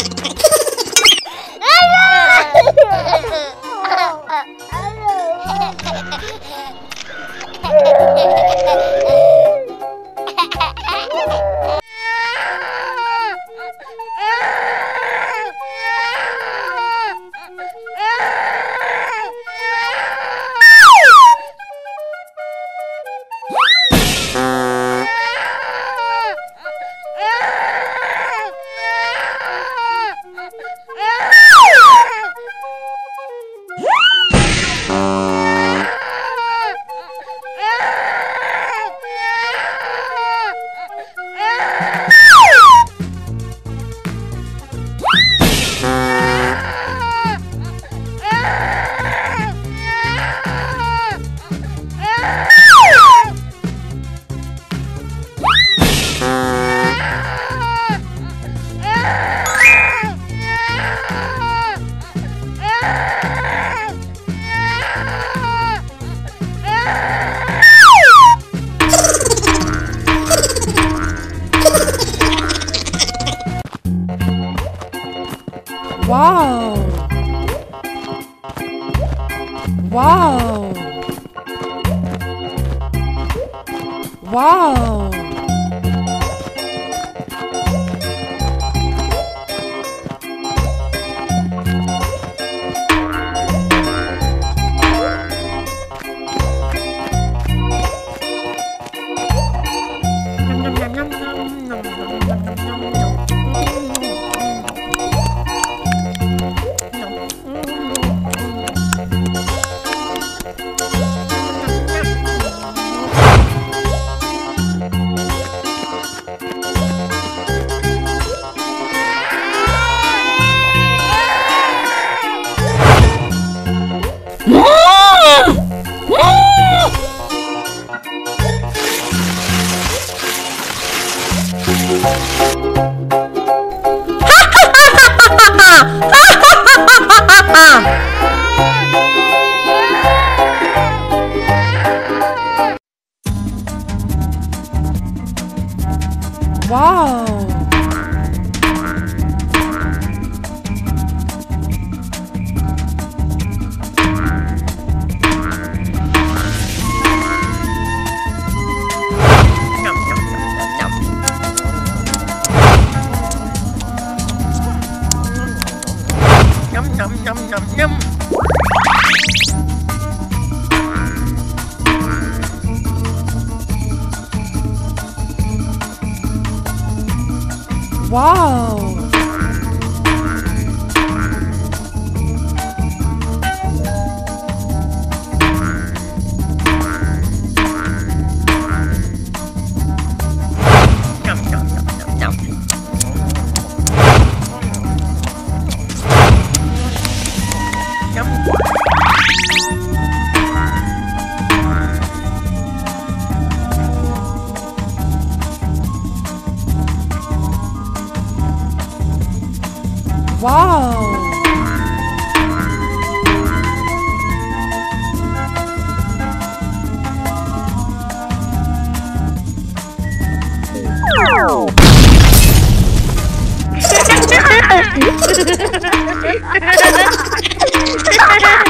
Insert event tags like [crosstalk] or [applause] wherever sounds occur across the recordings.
Wow! [laughs] Wow! Wow Nhum, nhum, nhum, nhum. Nhâm Wow! Ha ha ha!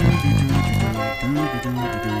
do do do do do.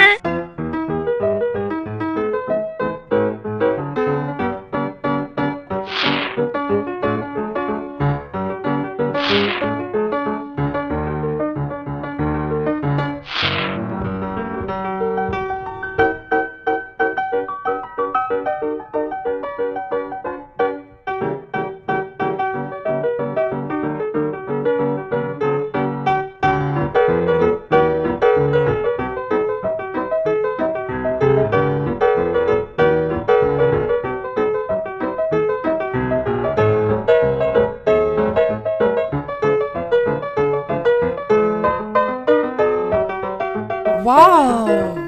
哦。